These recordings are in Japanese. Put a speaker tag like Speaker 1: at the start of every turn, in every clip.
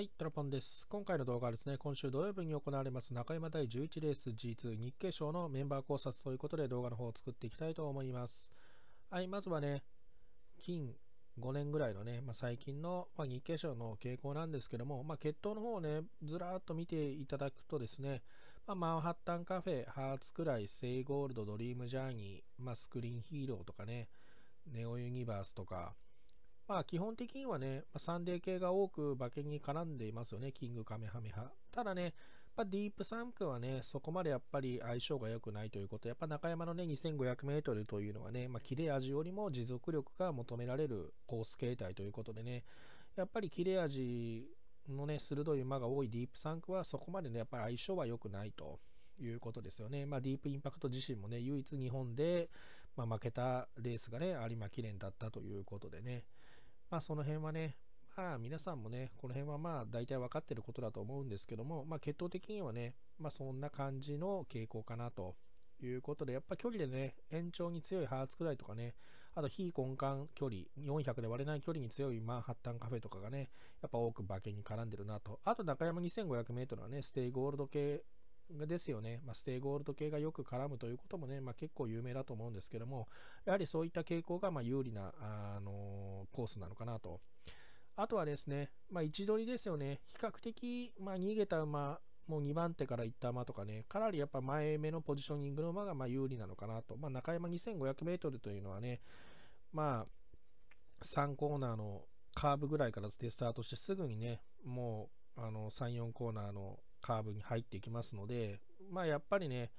Speaker 1: はい、トラポンです。今回の動画はですね、今週土曜日に行われます中山第11レース G2 日経賞のメンバー考察ということで動画の方を作っていきたいと思います。はい、まずはね、近5年ぐらいのね、まあ、最近の、まあ、日経賞の傾向なんですけども、まあ、血統の方をね、ずらーっと見ていただくとですね、まあ、マンハッタンカフェ、ハーツクライ、ステイゴールド、ドリームジャーニー、ま、スクリーンヒーローとかね、ネオユニバースとか、まあ基本的にはね、サンデー系が多く馬券に絡んでいますよね、キングカメハメハ。ただね、まあ、ディープサンクはね、そこまでやっぱり相性が良くないということ、やっぱ中山のね、2500メートルというのはね、まあ、切れ味よりも持続力が求められるコース形態ということでね、やっぱり切れ味のね、鋭い馬が多いディープサンクはそこまでね、やっぱり相性は良くないと。いうことですよね。まあ、ディープインパクト自身もね、唯一日本で、まあ、負けたレースがね、有馬記念だったということでね、まあその辺はね、まあ皆さんもね、この辺はまあ大体分かってることだと思うんですけども、まあ血統的にはね、まあそんな感じの傾向かなということで、やっぱ距離でね、延長に強いハーツクライとかね、あと非根幹距離、400で割れない距離に強いマンハッタンカフェとかがね、やっぱ多く馬券に絡んでるなと。あと中山2500メートルはね、ステイゴールド系ですよね、まあ、ステイゴールド系がよく絡むということもね、まあ、結構有名だと思うんですけども、やはりそういった傾向がま有利な、あの、コースなのかなと。あとはですね、まあ、位置取りですよね、比較的、ま逃げた馬、もう2番手から行った馬とかね、かなりやっぱ前目のポジショニングの馬がま有利なのかなと。ま、中山 2500m というのはね、まあ、3コーナーのカーブぐらいからでスタートしてすぐにね、もうあの3、4コーナーのカーブに入っていきますので、まあやっぱりね、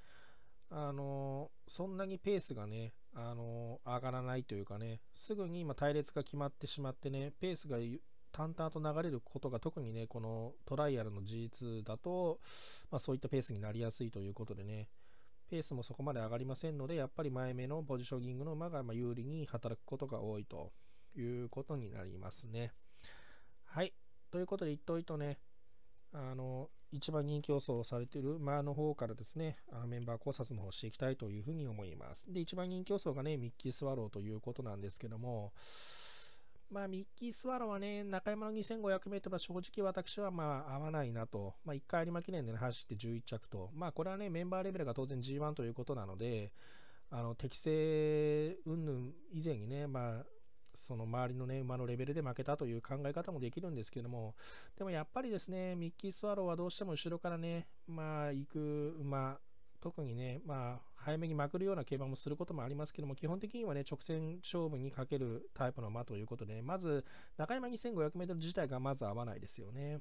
Speaker 1: あのそんなにペースがね、あの上がらないというかね、すぐに今隊列が決まってしまってね、ペースが淡々と流れることが特にね、このトライアルの G2 だと、まあ、そういったペースになりやすいということでね、ペースもそこまで上がりませんので、やっぱり前目のポジショニングの馬がま有利に働くことが多いということになりますね。はい。ということで、一頭一頭ね、あの、一番人気予想されている馬の方からですね、あのメンバー考察の方していきたいというふうに思います。で、一番人気予想がね、ミッキースワローということなんですけども、まあ、ミッキースワローはね、中山の 2500m は正直私はまあ合わないなと、まあ、1回有馬記念で、ね、走って11着と、まあ、これはね、メンバーレベルが当然 G1 ということなので、あの適正云々以前にね、まあ、その周りのね、馬のレベルで負けたという考え方もできるんですけども、でもやっぱりですね、ミッキー・スワローはどうしても後ろからね、まあ、行く馬、特にね、まあ、早めにまくるような競馬もすることもありますけども、基本的にはね、直線勝負にかけるタイプの馬ということで、ね、まず、中山 2500m 自体がまず合わないですよね。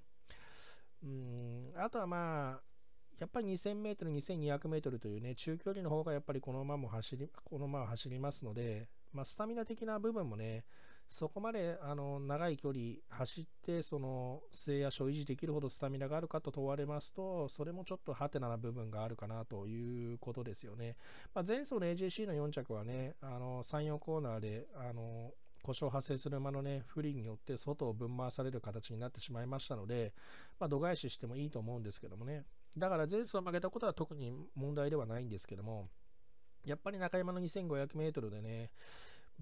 Speaker 1: うん、あとはまあ、やっぱり 2000m、2200m というね、中距離の方がやっぱりこの馬も走り、この馬は走りますので、まあ、スタミナ的な部分もね、そこまであの長い距離走って、その末足を維持できるほどスタミナがあるかと問われますと、それもちょっとハテナな部分があるかなということですよね。まあ、前走の AJC の4着はね、あの3、4コーナーで、あの故障発生する馬のね、不利によって外を分回される形になってしまいましたので、まあ、度外視してもいいと思うんですけどもね。だから前走負けたことは特に問題ではないんですけども、やっぱり中山の 2500m でね、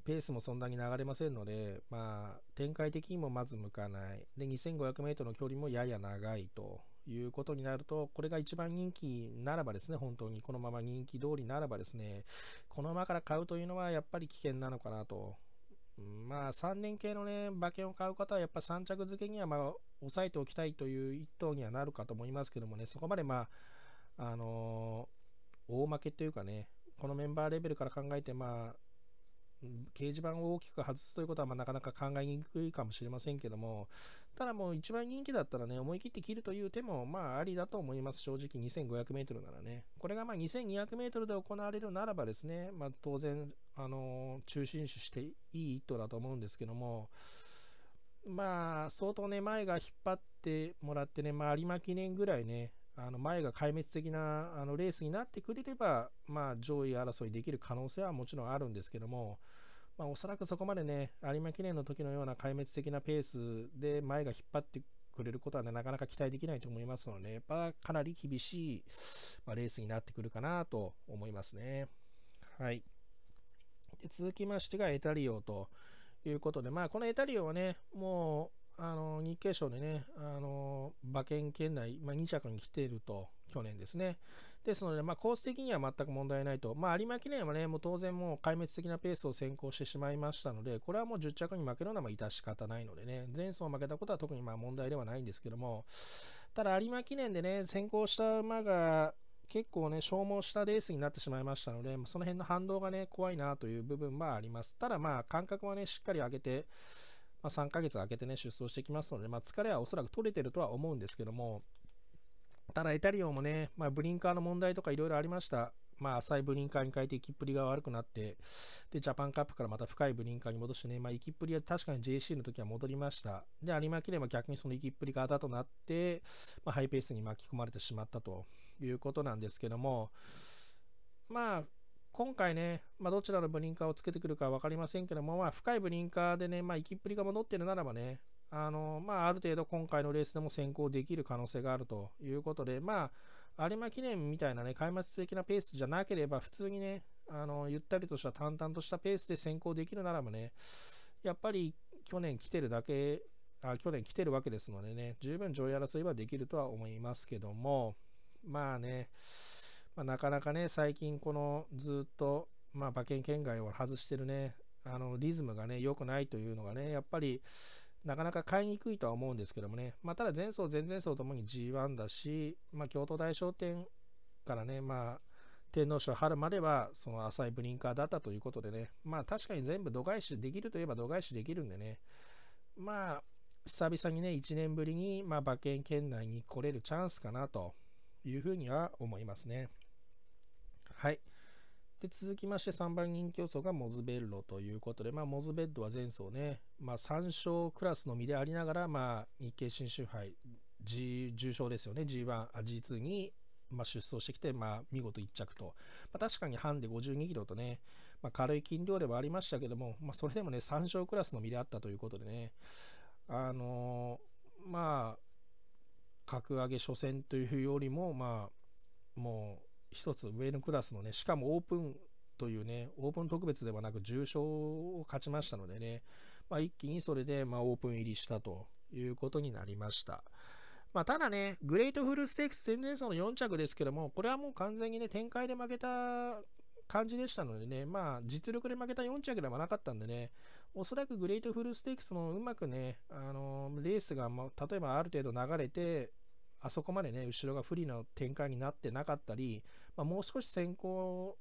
Speaker 1: ペースもそんなに流れませんので、まあ、展開的にもまず向かない。で、2500m の距離もやや長いということになると、これが一番人気ならばですね、本当にこのまま人気通りならばですね、この馬から買うというのはやっぱり危険なのかなと。まあ、3年系のね、馬券を買う方はやっぱ3着付けにはまあ、抑えておきたいという一頭にはなるかと思いますけどもね、そこまでまあ、あのー、大負けというかね、このメンバーレベルから考えて、まあ、掲示板を大きく外すということはまなかなか考えにくいかもしれませんけども、ただもう一番人気だったらね、思い切って切るという手もまあありだと思います、正直 2500m ならね。これがまあ 2200m で行われるならばですね、まあ、当然、あのー、中心視していい一頭だと思うんですけども、まあ、相当ね、前が引っ張ってもらってね、まあ、有馬記念ぐらいね、あの前が壊滅的なあのレースになってくれれば、まあ、上位争いできる可能性はもちろんあるんですけども、まあ、おそらくそこまでね、有馬記念の時のような壊滅的なペースで前が引っ張ってくれることは、ね、なかなか期待できないと思いますので、やっぱかなり厳しい、まあ、レースになってくるかなと思いますね。はい。で続きましてがエタリオということで、まあ、このエタリオはね、もうあの日経賞でね、あの馬券圏内、まあ、2着に来ていると、去年ですね。ですので、まあ、コース的には全く問題ないと。まあ、有馬記念はね、もう当然もう壊滅的なペースを先行してしまいましたので、これはもう10着に負けるのは致し方ないのでね、前走負けたことは特にまあ問題ではないんですけども、ただ有馬記念でね、先行した馬が結構ね、消耗したレースになってしまいましたので、その辺の反動がね、怖いなという部分はあります。ただまあ、感覚はね、しっかり上げて、まあ、3ヶ月空けてね、出走してきますので、まあ、疲れはおそらく取れてるとは思うんですけども、ただ、エタリオンもね、まあ、ブリンカーの問題とかいろいろありました。まあ、浅いブリンカーに変えて、行きっぷりが悪くなって、で、ジャパンカップからまた深いブリンカーに戻してね、まあ、行きっぷりは確かに JC の時は戻りました。で、有馬記念は逆にその行きっぷりがあだとなって、まあ、ハイペースに巻き込まれてしまったということなんですけども、まあ、今回ね、まあ、どちらのブリンカーをつけてくるか分かりませんけども、まあ、深いブリンカーでね、まあ、行きっぷりが戻ってるならばね、あのまあ、ある程度今回のレースでも先行できる可能性があるということで、まあ、有馬記念みたいなね、開幕的なペースじゃなければ、普通にね、あのゆったりとした淡々としたペースで先行できるならばね、やっぱり去年来てるだけ、あ去年来てるわけですのでね、十分上位争いはできるとは思いますけども、まあね、まあ、なかなかね、最近このずっと、まあ、馬券圏外を外してるね、あのリズムがね、良くないというのがね、やっぱりなかなか買いにくいとは思うんですけどもね、まあ、ただ前走、前々走ともに G1 だし、まあ、京都大商店からね、まあ、天皇賞春まではその浅いブリンカーだったということでね、まあ確かに全部度外視できるといえば度外視できるんでね、まあ久々にね、1年ぶりにま馬券圏内に来れるチャンスかなというふうには思いますね。はい。で続きまして3番人気予想がモズベッロということで、まあ、モズベッドは前走ね、まあ、3勝クラスの身でありながら、まあ、日経新州杯、G、重賞ですよね、G1、あ G2 に、まあ、出走してきて、まあ、見事1着と、まあ、確かにハンデ52キロとね、まあ、軽い斤量ではありましたけども、まあ、それでもね、3勝クラスの身であったということでね、あのー、まあ、格上げ初戦というよりも、まあ、もう、一つ上のクラスのね、しかもオープンというね、オープン特別ではなく重賞を勝ちましたのでね、まあ、一気にそれでまオープン入りしたということになりました。まあ、ただね、グレートフルステークス前々走の4着ですけども、これはもう完全にね、展開で負けた感じでしたのでね、まあ、実力で負けた4着ではなかったんでね、おそらくグレートフルステークスもうまくね、あのー、レースが、ま例えばある程度流れて、あそこまでね、後ろが不利な展開になってなかったり、まあ、もう少し先行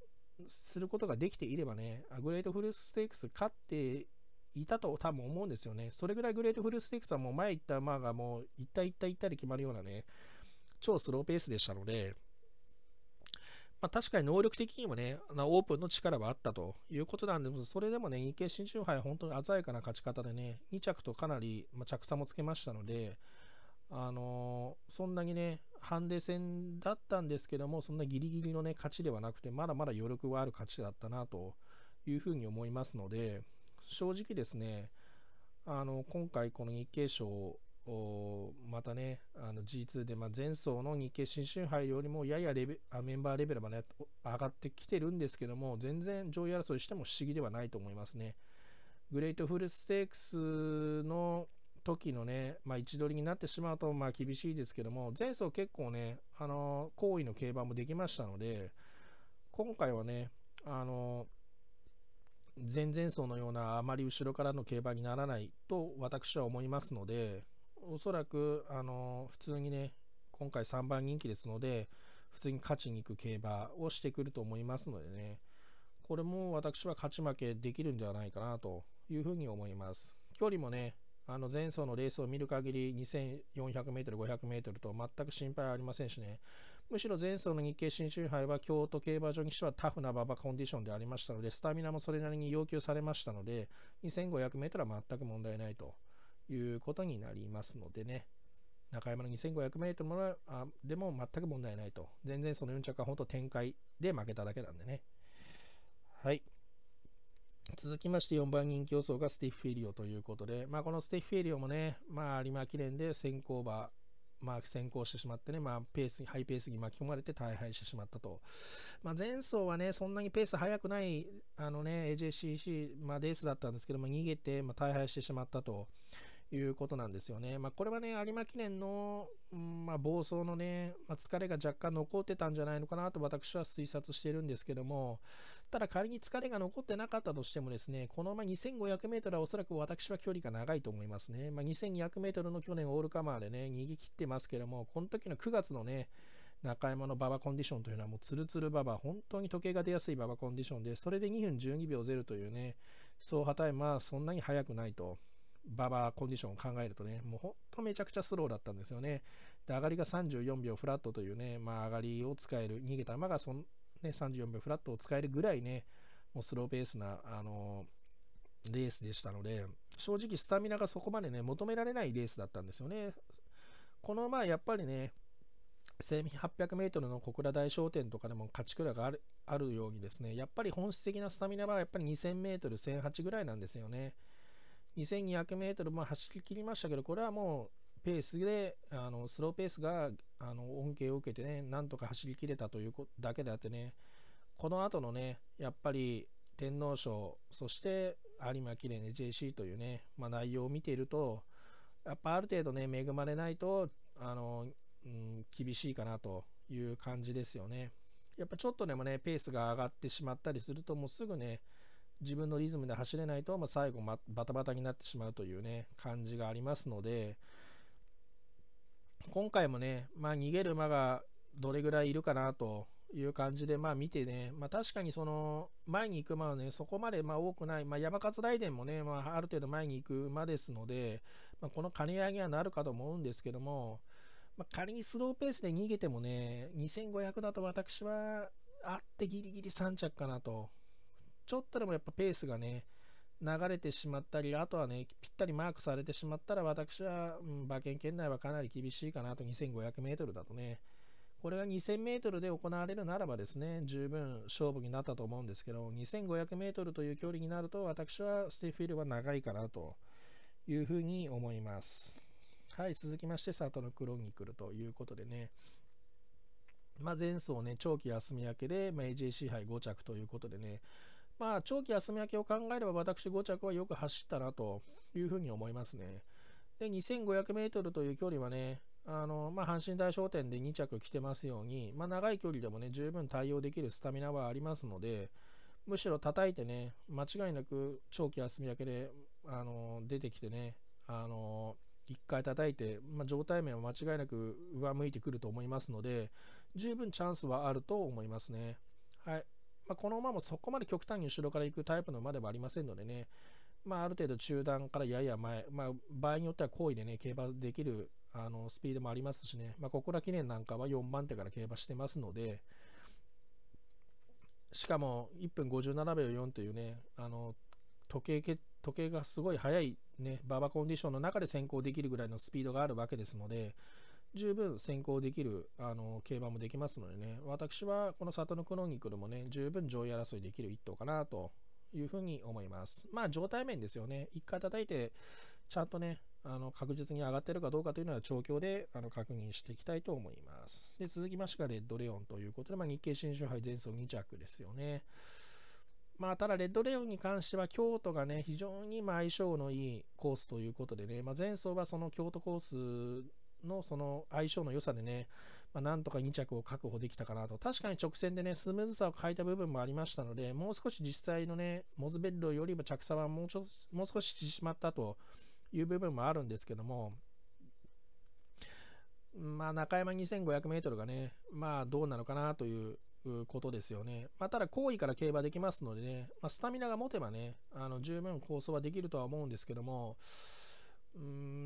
Speaker 1: することができていればね、グレートフルステークス勝っていたと多分思うんですよね。それぐらいグレートフルステークスはもう前行った馬がもう行った行った行ったで決まるようなね、超スローペースでしたので、まあ、確かに能力的にもね、オープンの力はあったということなんですそれでもね、日経新春杯、本当に鮮やかな勝ち方でね、2着とかなり、ま着差もつけましたので、あのー、そんなにね、ハンデ戦だったんですけども、そんなギリギリのね、勝ちではなくて、まだまだ余力はある勝ちだったなというふうに思いますので、正直ですね、あの今回この日経賞またね、G2 で、ま前走の日経新春杯よりもややレベメンバーレベルまで上がってきてるんですけども、全然上位争いしても不思議ではないと思いますね。グレートフルステークスの時のね、まあ、位置取りになってしまうとまあ厳しいですけども、前走結構ね、あの好位の競馬もできましたので、今回はね、あの前々走のようなあまり後ろからの競馬にならないと私は思いますので、おそらくあの普通にね、今回3番人気ですので、普通に勝ちに行く競馬をしてくると思いますのでね、これも私は勝ち負けできるんではないかなというふうに思います。距離もね、あの前走のレースを見る限り 2400m、500m と全く心配ありませんしね、むしろ前走の日経新春杯は京都競馬場にしてはタフな馬場コンディションでありましたので、スタミナもそれなりに要求されましたので、2500m は全く問題ないということになりますのでね、中山の 2500m でも全く問題ないと。全然その4着は本当展開で負けただけなんでね。はい。続きまして4番人気予想がスティッフィリオということで、まあ、このスティッフィリオもね、まあ、有馬記念で先行馬、まあ、先行してしまってね、まあ、ペースハイペースに巻き込まれて大敗してしまったと。まあ、前走はね、そんなにペース速くないあの、ね、AJCC、まあ、レースだったんですけども、逃げて、まあ、大敗してしまったということなんですよね。まあ、これはね、有馬記念の、うんまあ、暴走のね、まあ、疲れが若干残ってたんじゃないのかなと私は推察してるんですけども、ただ仮に疲れが残ってなかったとしてもですね、このま 2500m はおそらく私は距離が長いと思いますね。まあ、2200m の去年オールカマーでね、逃げ切ってますけども、この時の9月のね、中山の馬場コンディションというのはもうツルツル馬場、本当に時計が出やすい馬場コンディションで、それで2分12秒0というね、走破タイムはそんなに速くないと。馬場コンディションを考えるとね、もうほんとめちゃくちゃスローだったんですよね。で、上がりが34秒フラットというね、まあ上がりを使える、逃げた馬がそん、ね、34秒フラットを使えるぐらいね、もうスローペースな、あのー、レースでしたので、正直スタミナがそこまでね、求められないレースだったんですよね。このまあやっぱりね、1800メートルの小倉大商店とかでも勝ち倉があるあるようにですね、やっぱり本質的なスタミナはやっぱり2000メートル、1008ぐらいなんですよね。2200メートル、ま、走り切りましたけど、これはもうペースで、あのスローペースがあの恩恵を受けてね、なんとか走り切れたというだけであってね、この後のね、やっぱり天皇賞、そして有馬記念 JC というね、まあ、内容を見ていると、やっぱある程度ね、恵まれないと、あの、うん、厳しいかなという感じですよね。やっぱちょっとでもね、ペースが上がってしまったりすると、もうすぐね、自分のリズムで走れないと、まあ、最後、ま、バタバタになってしまうというね、感じがありますので、今回もね、まあ、逃げる馬がどれぐらいいるかなという感じで、まあ、見てね、まあ、確かにその前に行く馬はね、そこまでまあ多くない、まあ、山勝雷電もね、まあ、ある程度前に行く馬ですので、まあ、この兼ね合いにはなるかと思うんですけども、まあ、仮にスローペースで逃げてもね、2500だと私はあってギリギリ3着かなとちょっとでもやっぱペースがね、流れてしまったり、あとはね、ぴったりマークされてしまったら、私は、うん、馬券圏内はかなり厳しいかなと、2500メートルだとね。これが2000メートルで行われるならばですね、十分勝負になったと思うんですけど、2500メートルという距離になると、私はステフィールは長いかなというふうに思います。はい、続きまして、サトのクロニクルということでね、まあ、前走ね、長期休み明けで、まあ、AJC 杯5着ということでね、まあ、長期休み明けを考えれば私5着はよく走ったなというふうに思いますね。で、2500メートルという距離はね、あの、まあ、阪神大商店で2着来てますように、まあ、長い距離でもね、十分対応できるスタミナはありますので、むしろ叩いてね、間違いなく長期休み明けで、あの、出てきてね、あの、1回叩いて、まあ、状態面は間違いなく上向いてくると思いますので、十分チャンスはあると思いますね。はい。まあ、この馬もそこまで極端に後ろから行くタイプの馬ではありませんのでね、まあ、ある程度中段からやや前、まあ、場合によっては好意でね、競馬できるあのスピードもありますしね、まあ、小倉記念なんかは4番手から競馬してますので、しかも1分57秒4というね、あの時計時計がすごい速い、ね、バーバコンディションの中で先行できるぐらいのスピードがあるわけですので、十分先行できるあの競馬もできますのでね、私はこのサトノクロニクルもね、十分上位争いできる一頭かなというふうに思います。まあ、状態面ですよね。一回叩いて、ちゃんとね、あの確実に上がってるかどうかというのは調教であの確認していきたいと思います。で続きましてがレッドレオンということで、まあ、日経新春杯前走2着ですよね。まあ、ただ、レッドレオンに関しては、京都がね、非常にま相性のいいコースということでね、まあ、前走はその京都コースのその相性の良さでね、まあ、なんとか2着を確保できたかなと。確かに直線でね、スムーズさを欠いた部分もありましたので、もう少し実際のね、モズベッロよりも着差はもうちょもう少し縮まったという部分もあるんですけども、まあ、中山 2500m がね、まあ、どうなのかなということですよね。まあ、ただ、好意から競馬できますのでね、まあ、スタミナが持てばね、あの十分構想はできるとは思うんですけども、う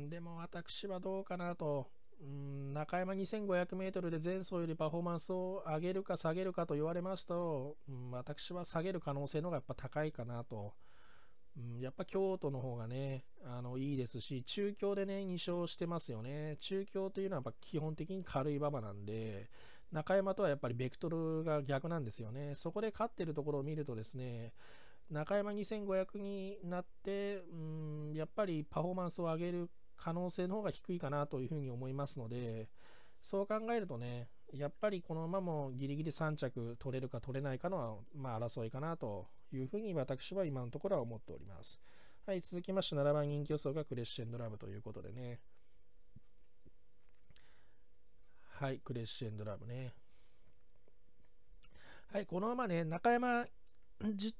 Speaker 1: んでも私はどうかなと。うん中山 2500m で前走よりパフォーマンスを上げるか下げるかと言われますと、うん、私は下げる可能性の方がやっぱ高いかなと。うん、やっぱ京都の方がね、あのいいですし、中京でね、2勝してますよね。中京というのはやっぱ基本的に軽い馬場なんで、中山とはやっぱりベクトルが逆なんですよね。そこで勝ってるところを見るとですね、中山2500になって、うん、やっぱりパフォーマンスを上げる可能性の方が低いかなというふうに思いますので、そう考えるとね、やっぱりこの馬もギリギリ3着取れるか取れないかの、まあ、争いかなというふうに私は今のところは思っております。はい、続きまして7番人気予想がクレッシェンドラブということでね。はい、クレッシェンドラブね。はい、このままね、中山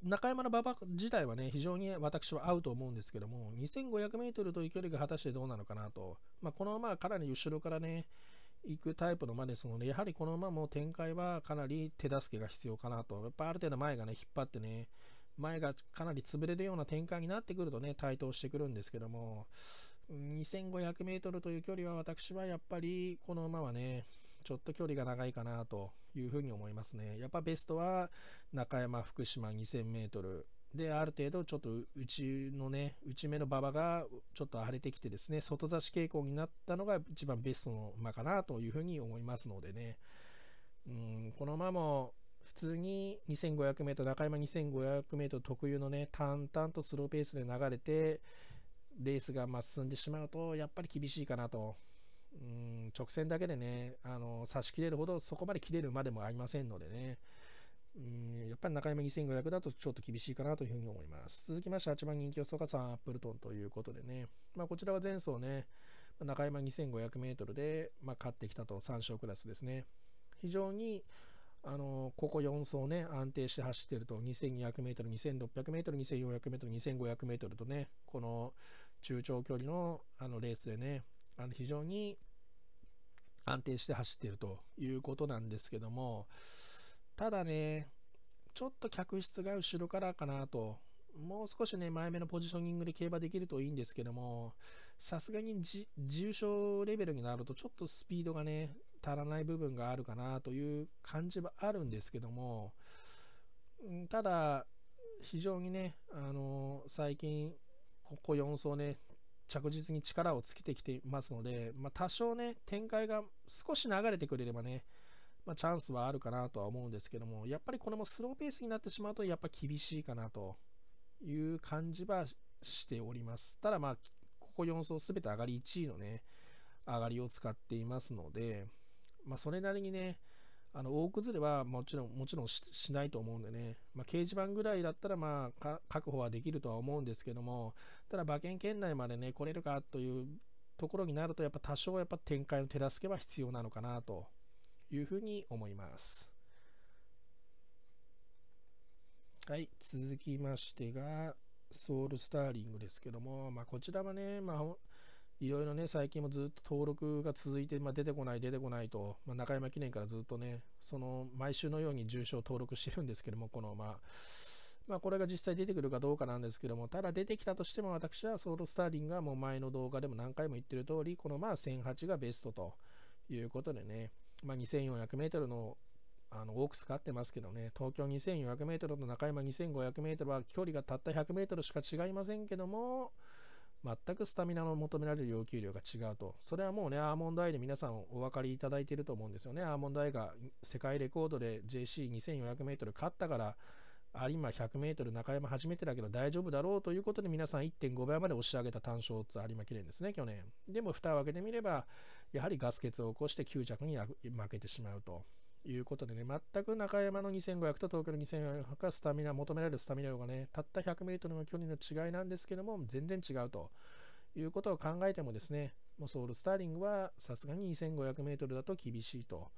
Speaker 1: 中山の馬場自体はね、非常に私は合うと思うんですけども、2500メートルという距離が果たしてどうなのかなと、まあ、この馬はかなり後ろからね、行くタイプの馬ですので、やはりこの馬も展開はかなり手助けが必要かなと、やっぱある程度前がね、引っ張ってね、前がかなり潰れるような展開になってくるとね、対等してくるんですけども、2500メートルという距離は私はやっぱりこの馬はね、ちょっと距離が長いかなというふうに思いますね。やっぱベストは中山、福島2000メートル。で、ある程度ちょっと内のね、内目の馬場がちょっと荒れてきてですね、外差し傾向になったのが一番ベストの馬かなというふうに思いますのでね。うん、この馬も普通に 2500m、中山 2500m 特有のね、淡々とスローペースで流れて、レースがま進んでしまうと、やっぱり厳しいかなと。うん直線だけでね、あの差し切れるほどそこまで切れるまでもありませんのでね、うんやっぱり中山2500だとちょっと厳しいかなというふうに思います。続きまして8番人気予想がサンアップルトンということでね、まあ、こちらは前走ね、中山 2500m で、まあ、勝ってきたと3勝クラスですね。非常にあのここ4走ね、安定して走っていると、2200m、2600m、2400m、2500m とね、この中長距離のあのレースでね、あの非常に安定して走っているということなんですけども、ただね、ちょっと客室が後ろからかなと、もう少しね、前目のポジショニングで競馬できるといいんですけども、さすがに重症レベルになると、ちょっとスピードがね、足らない部分があるかなという感じはあるんですけども、ただ、非常にね、あの最近、ここ4走ね、着実に力をつけてきていますので、まあ、多少ね、展開が少し流れてくれればね、まあ、チャンスはあるかなとは思うんですけども、やっぱりこれもスローペースになってしまうと、やっぱ厳しいかなという感じはしております。ただまあ、ここ4走すべて上がり1位のね、上がりを使っていますので、まあ、それなりにね、あの大崩れはもちろんもちろんしないと思うんでね、まあ、掲示板ぐらいだったらまあ確保はできるとは思うんですけども、ただ馬券圏内までね、来れるかというところになると、やっぱ多少やっぱ展開の手助けは必要なのかなというふうに思います。はい、続きましてが、ソウルスターリングですけども、まあ、こちらはね、まあ、いろいろね、最近もずっと登録が続いて、まあ、出てこない、出てこないと、まあ、中山記念からずっとね、その毎週のように重賞登録してるんですけども、この、まあ、まあ、これが実際出てくるかどうかなんですけども、ただ出てきたとしても、私はソウルスターリングはもう前の動画でも何回も言ってる通り、このまあ1008がベストということでね、まあ、2400メートルのあのオークス勝ってますけどね、東京2400メートルと中山2500メートルは距離がたった100メートルしか違いませんけども、全くスタミナの求められる要求量が違うと。それはもうね、アーモンドアイで皆さんお分かりいただいていると思うんですよね。アーモンドアイが世界レコードで JC2400m 勝ったから、有馬 100m 中山初めてだけど大丈夫だろうということで皆さん1.5倍まで押し上げた単勝ツ有馬記念ですね、去年。でも蓋を開けてみれば、やはりガス欠を起こして9着に負けてしまうと。いうことでね、全く中山の2500と東京の2400がスタミナ、求められるスタミナ量がね、たった 100m の距離の違いなんですけども、全然違うということを考えてもですね、もうソウルスターリングはさすがに 2500m だと厳しいと。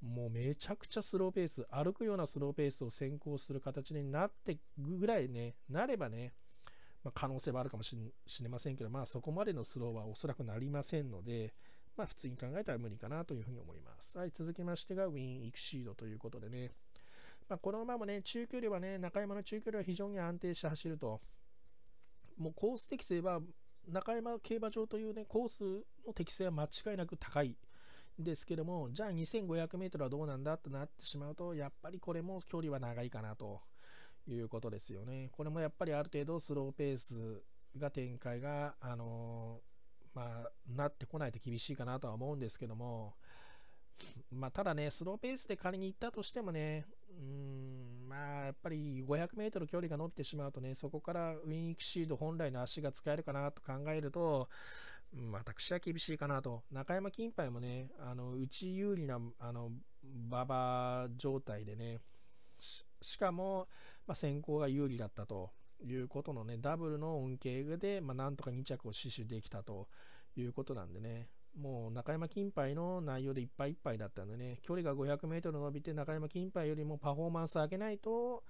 Speaker 1: もうめちゃくちゃスローペース、歩くようなスローペースを先行する形になってぐらいね、なればね、まあ、可能性はあるかもしれませんけど、まあそこまでのスローはおそらくなりませんので、まあ普通に考えたら無理かなというふうに思います。はい、続きましてがウィン・イクシードということでね、まあ、この馬もね、中距離はね、中山の中距離は非常に安定して走ると、もうコース適性は中山競馬場というね、コースの適性は間違いなく高いですけども、じゃあ 2500m はどうなんだとなってしまうと、やっぱりこれも距離は長いかなということですよね。これもやっぱりある程度スローペースが展開が、あのーまあ、なってこないと厳しいかなとは思うんですけども、まあ、ただね、スローペースで仮に行ったとしてもね、うん、まあ、やっぱり500メートル距離が伸びてしまうとね、そこからウィン・イクシード本来の足が使えるかなと考えると、私は厳しいかなと。中山金杯もね、あの、内有利な、あの、馬場状態でね、しかも、まあ、先行が有利だったということのね、ダブルの恩恵で、まあ、なんとか2着を死守できたということなんでね、もう中山金杯の内容でいっぱいいっぱいだったんでね、距離が 500m 伸びて中山金杯よりもパフォーマンス上げないと、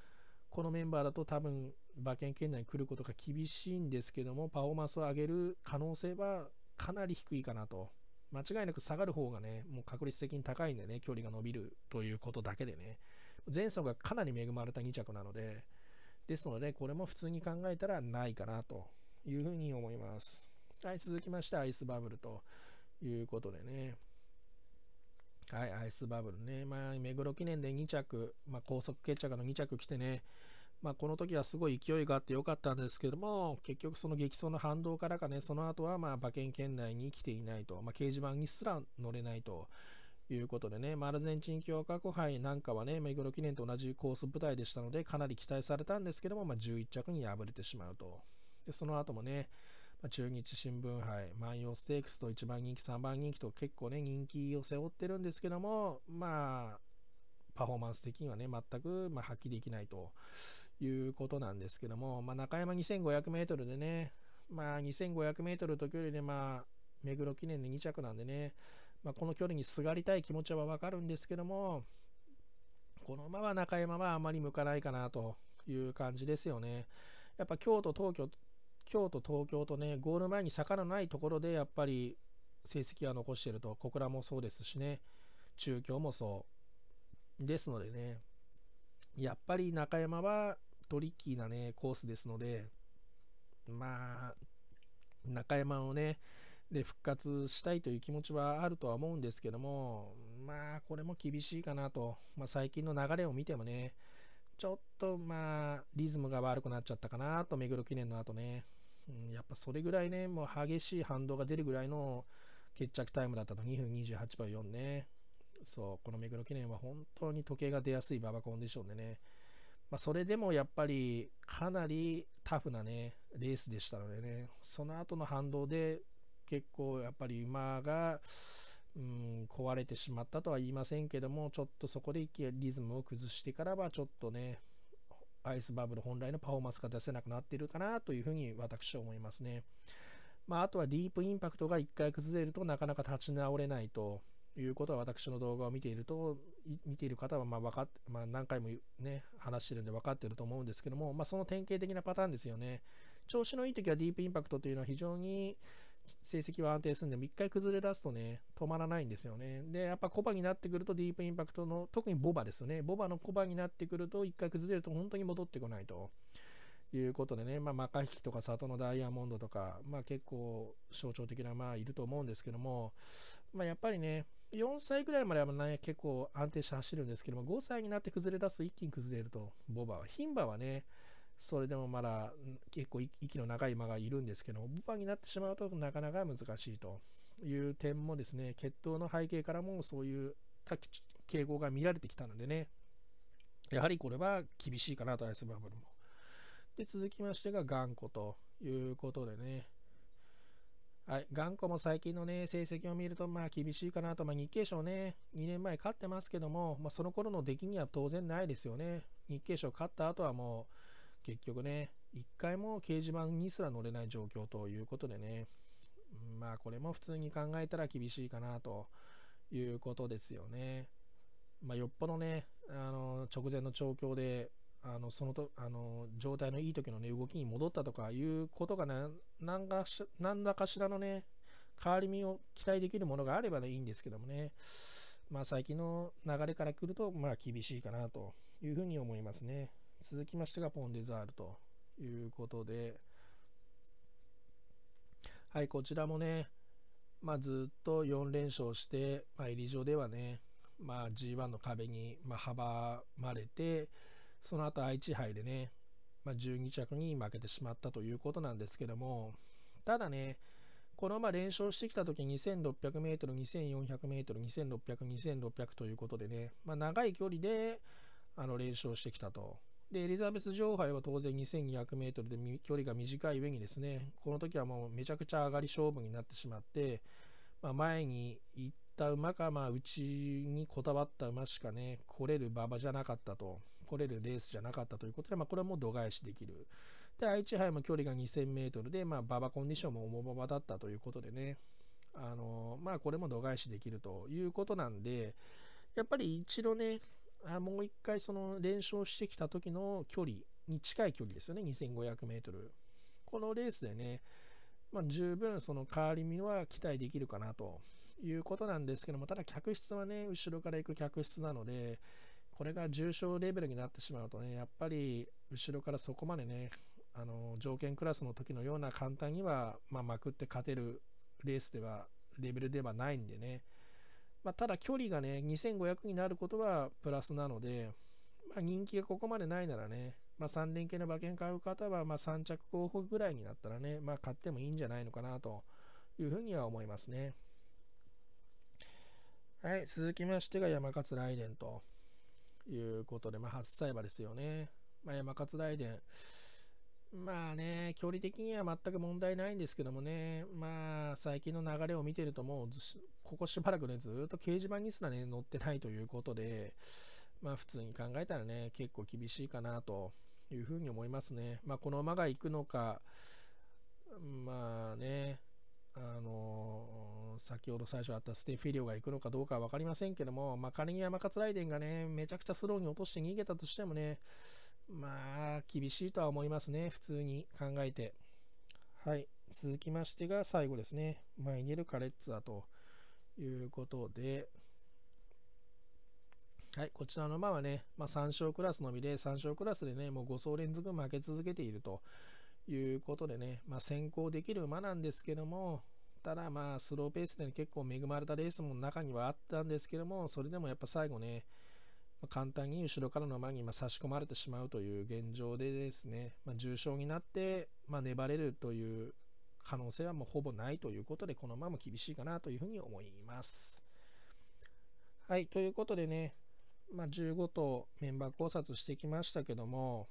Speaker 1: このメンバーだと多分馬券圏内に来ることが厳しいんですけども、パフォーマンスを上げる可能性はかなり低いかなと。間違いなく下がる方がね、もう確率的に高いんでね、距離が伸びるということだけでね、前走がかなり恵まれた2着なので、ですので、これも普通に考えたらないかなというふうに思います。はい、続きまして、アイスバブルということでね。はい、アイスバブルね。まあ、目黒記念で2着、まあ、高速決着の2着来てね、まあ、この時はすごい勢いがあってよかったんですけども、結局その激走の反動からかね、その後はまあ馬券圏内に来ていないと、まあ、掲示板にすら乗れないということでね、まあ、アルゼンチン共和国杯なんかはね、目黒記念と同じコース舞台でしたので、かなり期待されたんですけども、まあ、11着に敗れてしまうと。で、その後もね、まあ、中日新聞杯、万葉ステークスと1番人気、3番人気と結構ね、人気を背負ってるんですけども、まあ、パフォーマンス的にはね、全く、ま発揮できないということなんですけども、まあ、中山 2500m でね、まあ、2500m と距離で、まあ、目黒記念で2着なんでね、まあ、この距離にすがりたい気持ちはわかるんですけども、このまま中山はあまり向かないかなという感じですよね。やっぱ京都、東京、京都、東京とね、ゴール前に坂のないところでやっぱり成績は残していると、小倉もそうですしね、中京もそう。ですのでね、やっぱり中山はトリッキーなね、コースですので、まあ、中山をね、で復活したいという気持ちはあるとは思うんですけども、まあ、これも厳しいかなと、まあ、最近の流れを見てもね、ちょっとまあ、リズムが悪くなっちゃったかなと、目黒記念の後ね、うん、やっぱそれぐらいね、もう激しい反動が出るぐらいの決着タイムだったと、2分28秒4ね。そう、この目黒記念は本当に時計が出やすい馬場コンディションでね、まあ、それでもやっぱりかなりタフなね、レースでしたのでね、その後の反動で結構やっぱり馬が、うん、壊れてしまったとは言いませんけども、ちょっとそこでリズムを崩してからはちょっとね、アイスバブル本来のパフォーマンスが出せなくなっているかなというふうに私は思いますね。まあ、あとはディープインパクトが1回崩れるとなかなか立ち直れないということは私の動画を見ていると、見ている方はまあ分かっ、まあ、何回もね、話してるんで分かってると思うんですけども、まあ、その典型的なパターンですよね。調子のいい時はディープインパクトというのは非常に成績は安定するんでも、一回崩れ出すとね、止まらないんですよね。で、やっぱコバになってくるとディープインパクトの、特にボバですよね。ボバのコバになってくると、一回崩れると本当に戻ってこないと。いうことでね、まあ、マカヒキとか里のダイヤモンドとか、まあ、結構象徴的な、まあ、いると思うんですけども、まあ、やっぱりね、4歳ぐらいまではね、結構安定して走るんですけども、5歳になって崩れ出すと一気に崩れると、ボバは。牝馬はね、それでもまだ結構息の長い馬がいるんですけども、ボバになってしまうとなかなか難しいという点もですね、血統の背景からもそういう傾向が見られてきたのでね、やはりこれは厳しいかなと、アイスバブルも。で、続きましてが頑固ということでね、はい、頑固も最近のね、成績を見ると、まあ厳しいかなと、まあ日経賞ね、2年前勝ってますけども、まあその頃の出来には当然ないですよね。日経賞勝った後はもう、結局ね、1回も掲示板にすら乗れない状況ということでね、まあこれも普通に考えたら厳しいかなということですよね。まあよっぽどね、あの直前の調教であのそのとあの状態のいい時の、ね、動きに戻ったとかいうことが何何かし何らかしらのね変わり身を期待できるものがあれば、ね、いいんですけどもね、まあ、最近の流れから来ると、まあ、厳しいかなというふうに思いますね。続きましてがポンデザールということで、はい、こちらもね、まあ、ずっと4連勝して、まあ、入り場ではね、まあ、G1 の壁に、ま阻まれて、その後愛知杯でね、ま、12着に負けてしまったということなんですけども、ただね、このまま連勝してきたとき 2600m、2400m、2600、2600ということでね、まあ、長い距離であの連勝してきたと。で、エリザベス女王杯は当然 2200m で距離が短い上にですね、この時はもうめちゃくちゃ上がり勝負になってしまって、まあ、前に行った馬か、まあ、内にこだわった馬しかね、来れる馬場じゃなかったと。来れるレースじゃなかったということで、まあ、これはもう度外視できる。で、愛知杯も距離が2000メートルで、まあ、馬場コンディションも重馬場だったということでね、あのまあ、これも度外視できるということなんで、やっぱり一度ね、あもう一回その連勝してきた時の距離に近い距離ですよね、2500メートル。このレースでね、まあ、十分その変わり身は期待できるかなということなんですけども、ただ客室はね、後ろから行く客室なので、これが重症レベルになってしまうとね、やっぱり後ろからそこまでね、あの条件クラスの時のような簡単には、まあ、まくって勝てるレースでは、レベルではないんでね、まあ、ただ距離がね、2500になることはプラスなので、まあ、人気がここまでないならね、まあ、3連携の馬券買う方は、ま3着候補ぐらいになったらね、まあ、買ってもいいんじゃないのかなというふうには思いますね。はい、続きましてが山勝雷電ということで、まあ、8歳馬ですよね。まあ、山勝雷電。まあね、距離的には全く問題ないんですけどもね、まあ、最近の流れを見てると、もうここしばらくね、ずっと掲示板にすらね、載ってないということで、まあ、普通に考えたらね、結構厳しいかなというふうに思いますね。まあ、この馬が行くのか、まあね、あのー、先ほど最初あったステフィリオが行くのかどうかは分かりませんけども、まあ、仮に山勝雷電がね、めちゃくちゃスローに落として逃げたとしてもね、まあ、厳しいとは思いますね、普通に考えて。はい、続きましてが最後ですね、マイネル・カレッツァということで、はい、こちらの馬はね、まあ、3勝クラスのみで、3勝クラスでね、もう5走連続負け続けているということでね、まあ、先行できる馬なんですけども、ただまあ、スローペースで、ね、結構恵まれたレースも中にはあったんですけども、それでもやっぱ最後ね、簡単に後ろからの馬に差し込まれてしまうという現状でですね、まあ、重傷になって、まあ、粘れるという可能性はもうほぼないということで、この馬も厳しいかなというふうに思います。はい、ということでね、まあ、15頭メンバー考察してきましたけども、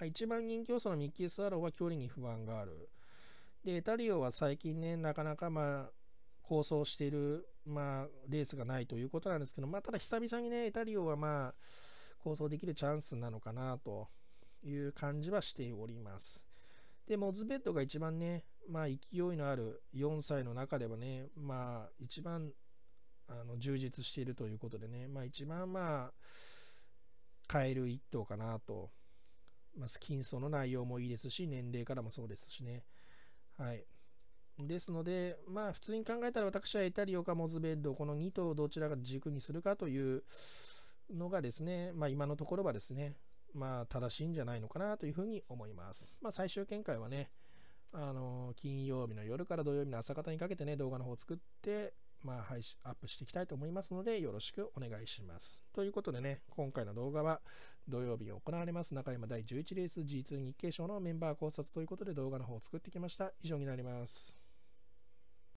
Speaker 1: まあ、一番人気要素のミッキー・スワローは距離に不安がある。で、エタリオは最近ね、なかなかまあ、構想している、まあ、レースがないということなんですけど、まあ、ただ久々にね、エタリオはまあ、構想できるチャンスなのかなという感じはしております。で、モズベッドが一番ね、まあ、勢いのある4歳の中ではね、まあ、一番あの充実しているということでね、まあ、一番まあ、変える一頭かなと。まあ、金層の内容もいいですし、年齢からもそうですしね。はい。ですので、まあ、普通に考えたら私はエタリオかモズベッド、この2頭どちらが軸にするかというのがですね、まあ、今のところはですね、まあ、正しいんじゃないのかなというふうに思います。まあ、最終見解はね、あの金曜日の夜から土曜日の朝方にかけてね、動画の方を作って、まあ、配信、アップしていきたいと思いますので、よろしくお願いします。ということでね、今回の動画は土曜日に行われます中山第11レース G2 日経賞のメンバー考察ということで動画の方を作ってきました。以上になります。